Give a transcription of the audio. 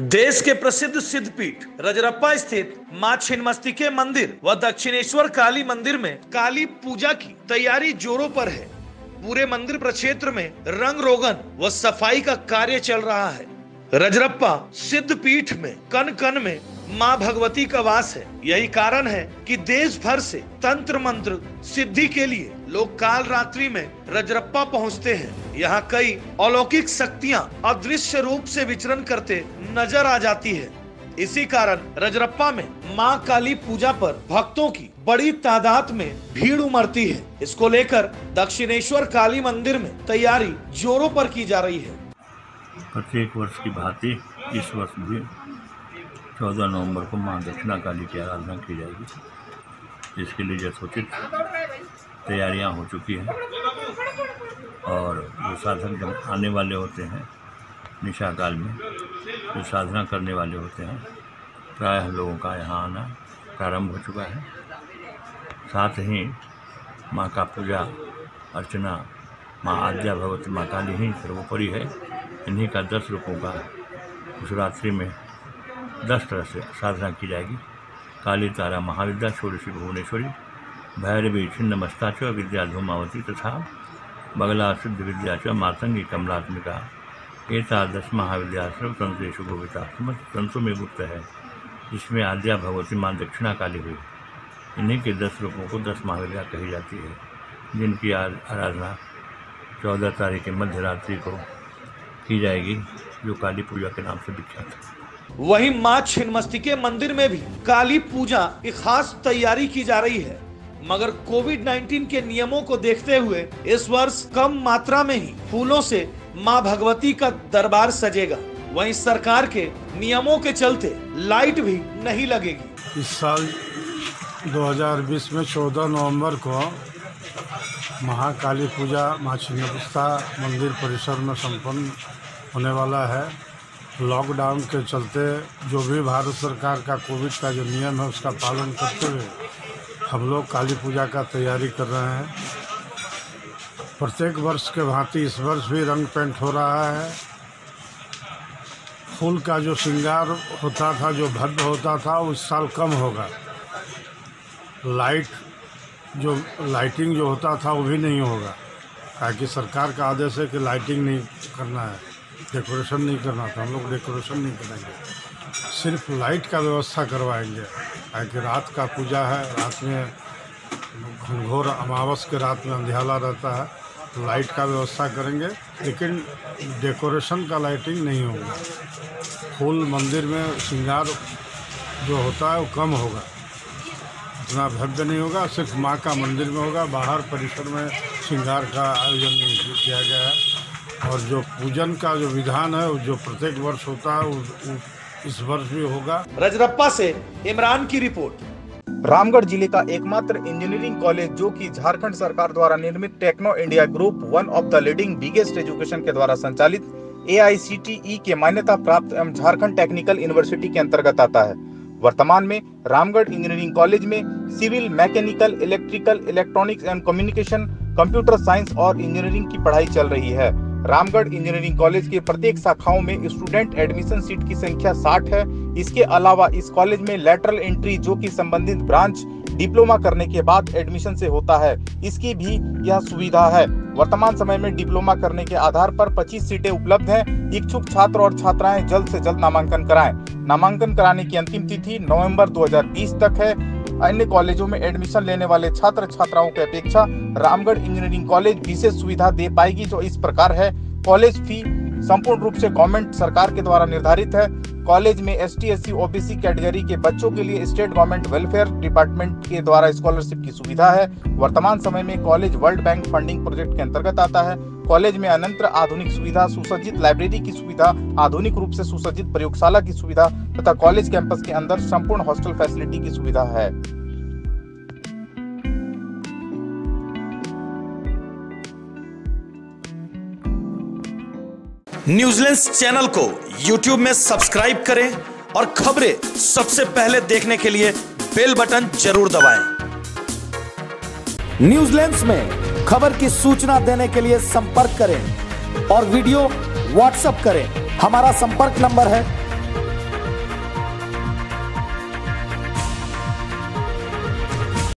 देश के प्रसिद्ध सिद्धपीठ, रजरप्पा स्थित माँ छिन्मस्तिके मंदिर व दक्षिणेश्वर काली मंदिर में काली पूजा की तैयारी जोरों पर है। पूरे मंदिर प्रक्षेत्र में रंग रोगन व सफ़ाई का कार्य चल रहा है। रजरप्पा सिद्ध पीठ में कन कन में माँ भगवती का वास है। यही कारण है कि देश भर से तंत्र मंत्र सिद्धि के लिए लोग काल रात्रि में रजरप्पा पहुँचते हैं। यहाँ कई अलौकिक शक्तियाँ अदृश्य रूप से विचरण करते नज़र आ जाती है। इसी कारण रजरप्पा में माँ काली पूजा पर भक्तों की बड़ी तादाद में भीड़ उमड़ती है। इसको लेकर दक्षिणेश्वर काली मंदिर में तैयारी जोरों पर की जा रही है। प्रत्येक वर्ष की भांति इस वर्ष भी चौदह नवंबर को माँ दक्षिणा काली की आराधना की जाएगी। जिसके लिए यथोचित तैयारियाँ हो चुकी हैं और जो साधक जब आने वाले होते हैं, निशा काल में, जो साधना करने वाले होते हैं, प्रायः लोगों का यहाँ आना प्रारंभ हो चुका है। साथ ही माँ का पूजा, अर्चना, माँ आद्या भगवती माँ काली ही सर्वोपरि है। इन्हीं का दस रूपों का उस रात्रि में दस तरह से साधना की जाएगी। काली तारा महाविद्या, षोडशी भुवनेश्वरी, भैरवी छिन्नमस्ता च विद्या धूमावती तथा बगला सिद्ध विद्या च मातंगी कमलात्मिका एतादश महाविद्याश्रम तंत्रेशु गोविता समस्त तंत्रों में गुप्त है। जिसमें आद्या भगवती माँ दक्षिणा काली हुई। इन्हीं के दस रूपों को दस महाविद्या कही जाती है, जिनकी आराधना चौदह तारीख के मध्य रात्रि को की जाएगी, जो काली पूजा के नाम से विख्यात है। वहीं माँ छिन्नमस्तिके मंदिर में भी काली पूजा की खास तैयारी की जा रही है। मगर कोविड 19 के नियमों को देखते हुए इस वर्ष कम मात्रा में ही फूलों से माँ भगवती का दरबार सजेगा। वहीं सरकार के नियमों के चलते लाइट भी नहीं लगेगी। इस साल 2020 में 14 नवंबर को महाकाली पूजा, माँ छिन्नपुस्ता मंदिर परिसर में संपन्न होने वाला है। लॉकडाउन के चलते जो भी भारत सरकार का कोविड का जो नियम है, उसका पालन करते हुए हम लोग काली पूजा का तैयारी कर रहे हैं। प्रत्येक वर्ष के भांति इस वर्ष भी रंग पेंट हो रहा है। फूल का जो श्रृंगार होता था, जो भव्य होता था उस साल कम होगा। लाइट, जो लाइटिंग जो होता था, वो भी नहीं होगा। ताकि सरकार का आदेश है कि लाइटिंग नहीं करना है। डेकोरेशन नहीं करना था, हम लोग डेकोरेशन नहीं करेंगे सिर्फ़ लाइट का व्यवस्था करवाएँगे। ताकि रात का पूजा है, रात में घनघोर अमावस के रात में अंधियाला रहता है तो लाइट का व्यवस्था करेंगे, लेकिन डेकोरेशन का लाइटिंग नहीं होगा। फूल मंदिर में श्रृंगार जो होता है वो कम होगा। इतना भव्य नहीं होगा, सिर्फ़ माँ का मंदिर में होगा, बाहर परिसर में श्रृंगार का आयोजन नहीं किया गया है। और जो पूजन का जो विधान है जो प्रत्येक वर्ष होता है वो इस वर्ष भी होगा। रजरप्पा से इमरान की रिपोर्ट। रामगढ़ ज़िले का एकमात्र इंजीनियरिंग कॉलेज जो कि झारखंड सरकार द्वारा निर्मित Techno India group one of the leading biggest education के द्वारा संचालित एआईसीटीई के मान्यता प्राप्त एवं झारखंड टेक्निकल यूनिवर्सिटी के अंतर्गत आता है। वर्तमान में रामगढ़ इंजीनियरिंग कॉलेज में civil mechanical electrical electronics and communication computer science और इंजीनियरिंग की पढ़ाई चल रही है। रामगढ़ इंजीनियरिंग कॉलेज के प्रत्येक शाखाओं में स्टूडेंट एडमिशन सीट की संख्या 60 है। इसके अलावा इस कॉलेज में लेटरल एंट्री, जो कि संबंधित ब्रांच, डिप्लोमा करने के बाद एडमिशन से होता है। इसकी भी यह सुविधा है। वर्तमान समय में डिप्लोमा करने के आधार पर 25 सीटें उपलब्ध हैं। इच्छुक छात्र और छात्राएँ जल्द से जल्द नामांकन कराएँ। नामांकन कराने की अंतिम तिथि नवंबर 2020 तक है। अन्य कॉलेजों में एडमिशन लेने वाले छात्र छात्राओं की अपेक्षा रामगढ़ इंजीनियरिंग कॉलेज विशेष सुविधा दे पाएगी, जो इस प्रकार है। कॉलेज फ़ी संपूर्ण रूप से गवर्नमेंट सरकार के द्वारा निर्धारित है। कॉलेज में S T S C OBC category के बच्चों के लिए स्टेट गवर्नमेंट वेलफेयर डिपार्टमेंट के द्वारा स्कॉलरशिप की सुविधा है। वर्तमान समय में college world bank funding project के अंतर्गत आता है। कॉलेज में अनंत आधुनिक सुविधा, सुसज्जित लाइब्रेरी की सुविधा, आधुनिक रूप से सुसज्जित प्रयोगशाला की सुविधा तथा कॉलेज कैंपस के अंदर संपूर्ण हॉस्टल फैसिलिटी की सुविधा है न्यूजीलैंड चैनल को यूट्यूब में सब्सक्राइब करें और खबरें सबसे पहले देखने के लिए बेल बटन ज़रूर दबाएँ। न्यूजीलैंड में खबर की सूचना देने के लिए संपर्क करें और वीडियो व्हाट्सएप करें। हमारा संपर्क नंबर है